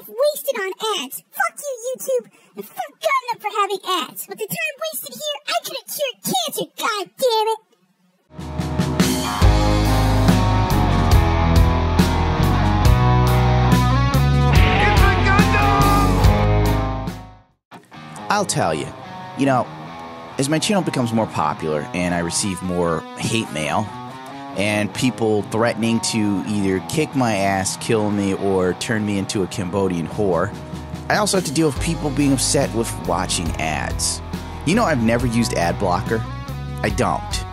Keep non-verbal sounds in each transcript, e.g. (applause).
life wasted on ads. Fuck you, YouTube, and fuck Gundam for having ads. With the time wasted here, I could have cured cancer, god damn it! I'll tell you, you know, as my channel becomes more popular and I receive more hate mail and people threatening to either kick my ass, kill me, or turn me into a Cambodian whore, I also have to deal with people being upset with watching ads. You know, I've never used ad blocker. I don't,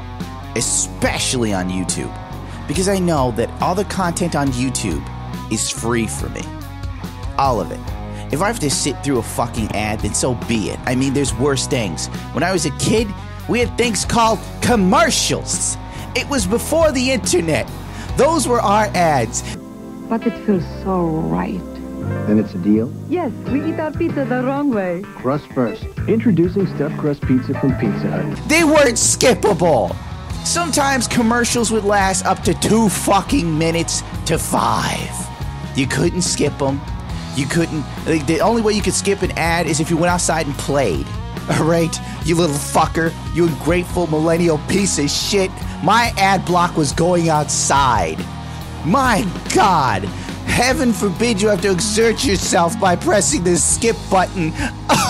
especially on YouTube, because I know that all the content on YouTube is free for me. All of it. If I have to sit through a fucking ad, then so be it. I mean, there's worse things. When I was a kid, we had things called commercials. It was before the internet. Those were our ads. But it feels so right. Then it's a deal. Yes, we eat our pizza the wrong way. Crust first. Introducing stuffed crust pizza from Pizza Hut. They weren't skippable. Sometimes commercials would last up to two fucking minutes to five. You couldn't skip them. You couldn't. The only way you could skip an ad is if you went outside and played. All right, you little fucker, you ungrateful millennial piece of shit. My ad block was going outside. My God, heaven forbid you have to exert yourself by pressing this skip button. (laughs)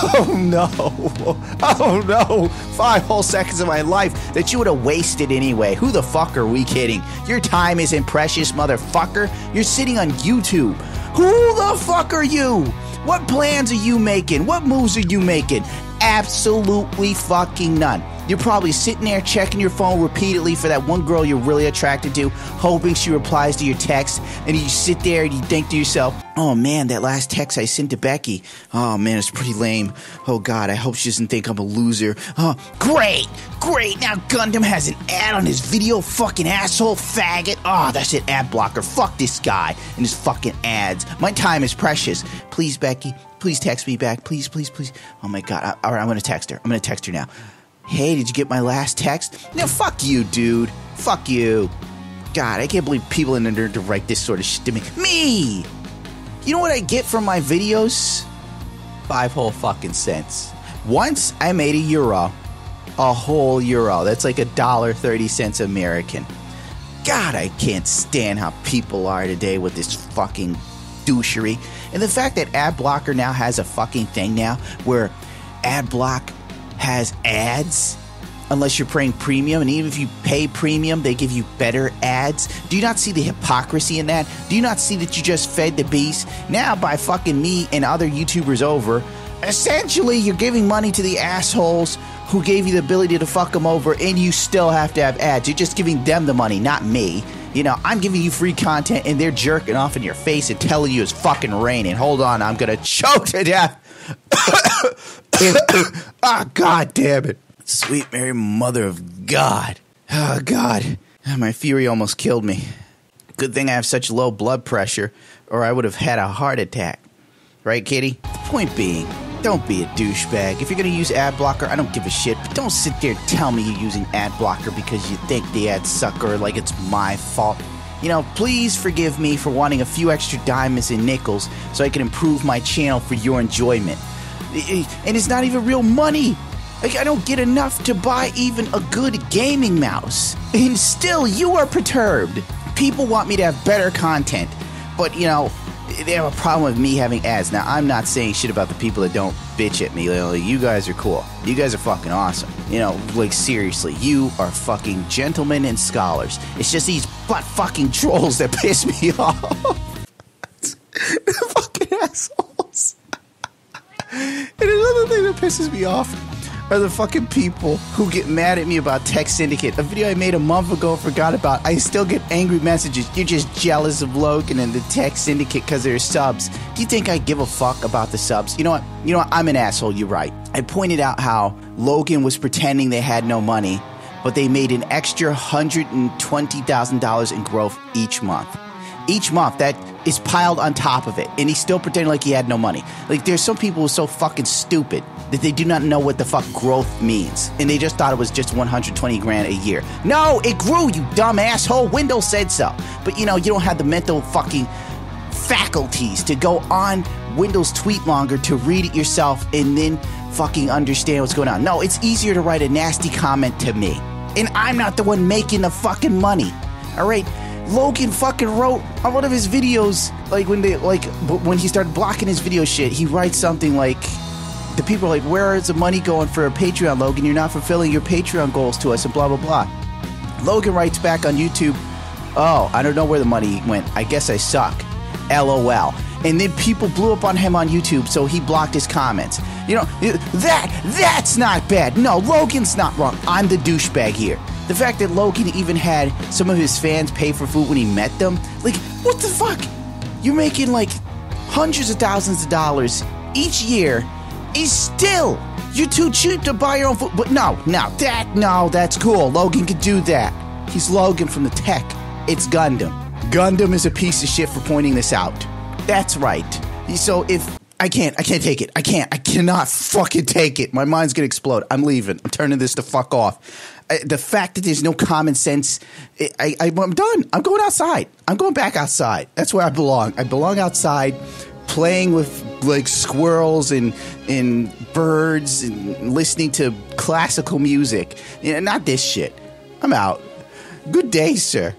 Oh no, (laughs) oh no, five whole seconds of my life that you would have wasted anyway. Who the fuck are we kidding? Your time isn't precious, motherfucker. You're sitting on YouTube. Who the fuck are you? What plans are you making? What moves are you making? Absolutely fucking none. You're probably sitting there checking your phone repeatedly for that one girl you're really attracted to, hoping she replies to your text, and you sit there and you think to yourself, oh man, that last text I sent to Becky, oh man, it's pretty lame. Oh god, I hope she doesn't think I'm a loser. Oh, great, great, now Gundam has an ad on his video, fucking asshole faggot. Oh, that's it, ad blocker. Fuck this guy and his fucking ads. My time is precious. Please, Becky, please text me back. Please, please, please. Oh my god, all right, I'm gonna text her. I'm gonna text her now. Hey, did you get my last text? No, fuck you, dude. Fuck you. God, I can't believe people in the nerd to write this sort of shit to me. Me! You know what I get from my videos? Five whole fucking cents. Once I made a euro. A whole euro. That's like a dollar thirty cents American. God, I can't stand how people are today with this fucking douchery. And the fact that ad blocker now has a fucking thing now where ad block has ads. Unless you're paying premium and even if you pay premium they give you better ads. Do you not see the hypocrisy in that? Do you not see that you just fed the beast? Now by fucking me and other youtubers over essentially you're giving money to the assholes who gave you the ability to fuck them over and you still have to have ads. You're just giving them the money not me you know, I'm giving you free content and they're jerking off in your face and telling you it's fucking raining. Hold on, I'm gonna (laughs) choke to death. (coughs) Ah, God damn it. Sweet Mary, Mother of God. Oh, God. My fury almost killed me. Good thing I have such low blood pressure, or I would have had a heart attack. Right, Kitty? The Point being, don't be a douchebag. If you're gonna use ad blocker, I don't give a shit. But don't sit there and tell me you're using ad blocker because you think the ads suck or like it's my fault. You know, please forgive me for wanting a few extra diamonds and nickels so I can improve my channel for your enjoyment. And it's not even real money. Like, I don't get enough to buy even a good gaming mouse. And still, you are perturbed. People want me to have better content, but you know, they have a problem with me having ads. Now, I'm not saying shit about the people that don't bitch at me. Like, you guys are cool. You guys are fucking awesome. You know, like seriously, you are fucking gentlemen and scholars. It's just these butt fucking trolls that (laughs) piss me off. (laughs) fucking assholes. And another thing that pisses me off are the fucking people who get mad at me about Tek Syndicate. A video I made a month ago forgot about. I still get angry messages. You're just jealous of Logan and the Tek Syndicate because they're subs. Do you think I give a fuck about the subs? You know what? You know what? I'm an asshole. You're right. I pointed out how Logan was pretending they had no money, but they made an extra $120,000 in growth each month each month that is piled on top of it and he's still pretending like he had no money like there's some people who are so fucking stupid that they do not know what the fuck growth means and they just thought it was just 120 grand a year no it grew you dumb asshole Wendell's said so but you know you don't have the mental fucking faculties to go on Wendell's TwitLonger to read it yourself and then fucking understand what's going on. No, it's easier to write a nasty comment to me. And I'm not the one making the fucking money. All right? Logan fucking wrote on one of his videos, like when they, like, when he started blocking his video shit, he writes something like, the people are like, where is the money going for a Patreon, Logan? You're not fulfilling your Patreon goals to us, and blah, blah, blah. Logan writes back on YouTube, oh, I don't know where the money went. I guess I suck. LOL. And then people blew up on him on YouTube, so he blocked his comments. You know, that, that's not bad. No, Logan's not wrong. I'm the douchebag here. The fact that Logan even had some of his fans pay for food when he met them, like, what the fuck? You're making like hundreds of thousands of dollars each year is still you're too cheap to buy your own food. But no, no, that no, that's cool. Logan could do that. He's Logan from the Tek. It's Gundam. Gundam is a piece of shit for pointing this out. That's right. So if I can't, I can't take it. I can't. I cannot fucking take it. My mind's gonna explode. I'm leaving. I'm turning this the fuck off. I, the fact that there's no common sense, I, I, I'm done. I'm going outside. I'm going back outside. That's where I belong. I belong outside playing with like squirrels and and birds and listening to classical music. You know, not this shit. I'm out. Good day, sir.